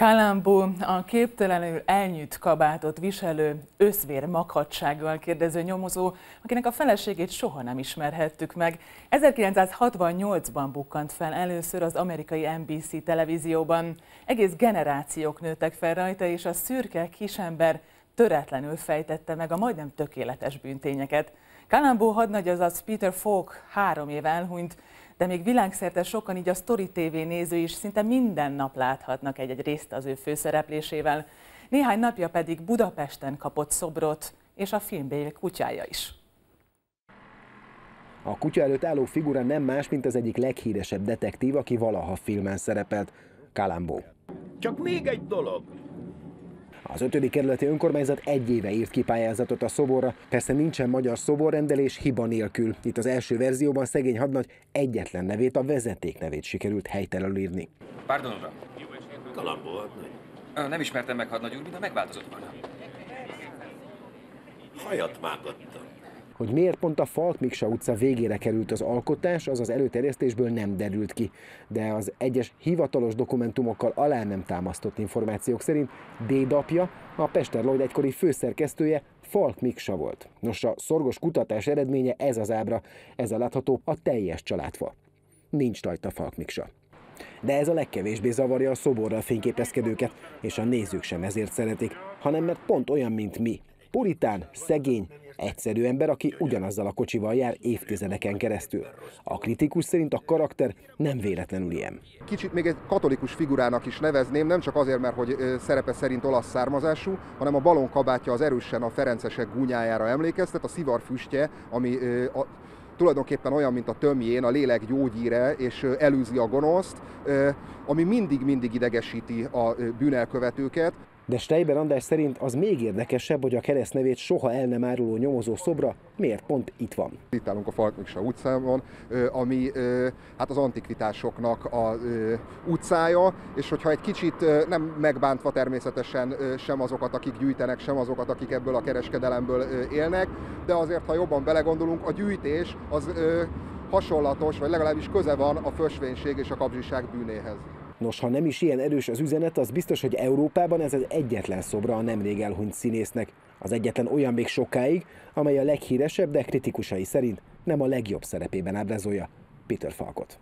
Kalambó a képtelenül elnyűjt kabátot viselő, összvér makadsággal kérdező nyomozó, akinek a feleségét soha nem ismerhettük meg. 1968-ban bukkant fel először az amerikai NBC televízióban. Egész generációk nőttek fel rajta, és a szürke kisember töretlenül fejtette meg a majdnem tökéletes bűntényeket. Kalambó hadnagy, azaz Peter Falk három év elhunyt, de még világszerte sokan, így a Story TV néző is szinte minden nap láthatnak egy-egy részt az ő főszereplésével. Néhány napja pedig Budapesten kapott szobrot, és a filmbél kutyája is. A kutya előtt álló figura nem más, mint az egyik leghíresebb detektív, aki valaha filmen szerepelt, Kalambó. Csak még egy dolog. Az 5. kerületi önkormányzat egy éve írt ki pályázatot a szoborra, persze nincsen magyar szoborrendelés hiba nélkül. Itt az első verzióban szegény hadnagy egyetlen nevét, a vezeték nevét sikerült helytelenül írni. Pardon, uram. Kalambó hadnagy. Nem ismertem meg hadnagy úr, mintha megváltozott volna. Hajat mágattam. Hogy miért pont a Falk Miksa utca végére került az alkotás, az az előterjesztésből nem derült ki, de az egyes hivatalos dokumentumokkal alá nem támasztott információk szerint dédapja, a Pester Lloyd egykori főszerkesztője Falk Miksa volt. Nos, a szorgos kutatás eredménye ez az ábra, ezzel látható a teljes családfa. Nincs rajta Falk Miksa. De ez a legkevésbé zavarja a szoborral fényképezkedőket, és a nézők sem ezért szeretik, hanem mert pont olyan, mint mi. Puritán, szegény, egyszerű ember, aki ugyanazzal a kocsival jár évtizedeken keresztül. A kritikus szerint a karakter nem véletlenül ilyen. Kicsit még egy katolikus figurának is nevezném, nem csak azért, mert hogy szerepe szerint olasz származású, hanem a balonkabátja az erősen a ferencesek gúnyájára emlékeztet, a szivar füstje, ami a, tulajdonképpen olyan, mint a tömjén, a lélek gyógyíre, és elűzi a gonoszt, ami mindig-mindig idegesíti a bűnelkövetőket. De Steiber András szerint az még érdekesebb, hogy a keresztnevét soha el nem áruló nyomozó szobra miért pont itt van. Itt állunk a Falkmiksa utcában, ami hát az antikvitásoknak a utcája, és hogyha egy kicsit nem megbántva természetesen sem azokat, akik gyűjtenek, sem azokat, akik ebből a kereskedelemből élnek, de azért, ha jobban belegondolunk, a gyűjtés az hasonlatos, vagy legalábbis köze van a fösvénység és a kapzsiság bűnéhez. Nos, ha nem is ilyen erős az üzenet, az biztos, hogy Európában ez az egyetlen szobra a nemrég elhunyt színésznek. Az egyetlen olyan még sokáig, amely a leghíresebb, de kritikusai szerint nem a legjobb szerepében ábrázolja Peter Falkot.